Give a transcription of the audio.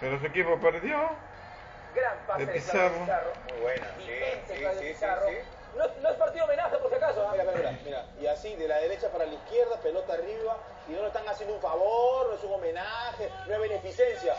Pero su equipo perdió. Gran pase De de Pizarro. Muy buena, sí, sí, sí, sí. No, no es partido homenaje por si acaso. ¿ah? Mira, mira, mira, mira. Y así, de la derecha para la izquierda, pelota arriba. Y no le están haciendo un favor, no es un homenaje, no es beneficencia.